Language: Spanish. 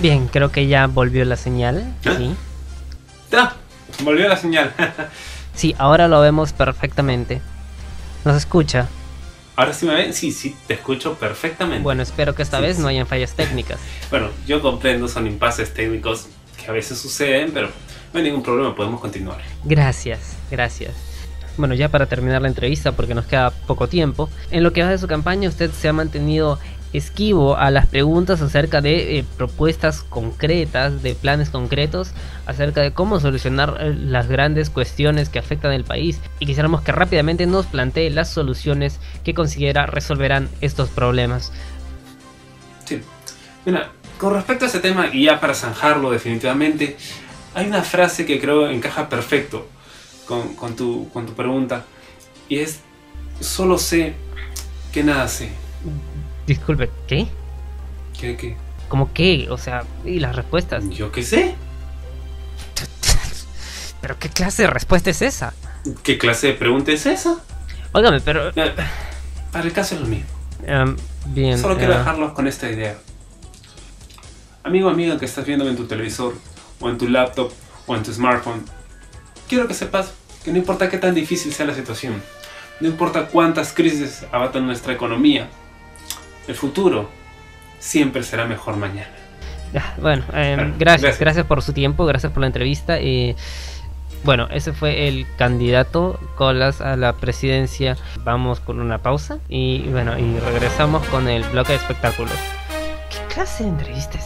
Bien, creo que ya volvió la señal. ¿Eh? Sí. ¡Ah! Volvió la señal. Sí, ahora lo vemos perfectamente. ¿Nos escucha? Ahora sí me ven. Sí, sí, te escucho perfectamente. Bueno, espero que esta Sí, vez sí. no hayan fallas técnicas. Bueno, yo comprendo, son impases técnicos que a veces suceden, pero no hay ningún problema, podemos continuar. Gracias, gracias. Bueno, ya para terminar la entrevista, porque nos queda poco tiempo, en lo que va de su campaña usted se ha mantenido esquivo a las preguntas acerca de eh, propuestas concretas, de planes concretos, acerca de cómo solucionar eh, las grandes cuestiones que afectan el país. Y quisiéramos que rápidamente nos plantee las soluciones que considera resolverán estos problemas. Sí. Mira, con respecto a ese tema, y ya para zanjarlo definitivamente, hay una frase que creo encaja perfecto con, con tu, con tu pregunta, y es, solo sé que nada sé. Disculpe, ¿qué? ¿Qué, qué? ¿Cómo qué? O sea, ¿y las respuestas? ¿Yo qué sé? ¿Pero qué clase de respuesta es esa? ¿Qué clase de pregunta es esa? Óigame, pero... Eh, Para el caso es lo mismo. em, bien. Solo quiero eh, dejarlos con esta idea. Amigo, amiga que estás viéndome en tu televisor, o en tu laptop, o en tu smartphone, quiero que sepas que no importa qué tan difícil sea la situación, no importa cuántas crisis abatan nuestra economía, el futuro siempre será mejor mañana. Bueno, eh, Bueno, gracias, gracias. gracias por su tiempo, gracias por la entrevista. eh, bueno, ese fue el candidato Colas a la presidencia. Vamos con una pausa y bueno, y regresamos con el bloque de espectáculos. ¿Qué clase de entrevista es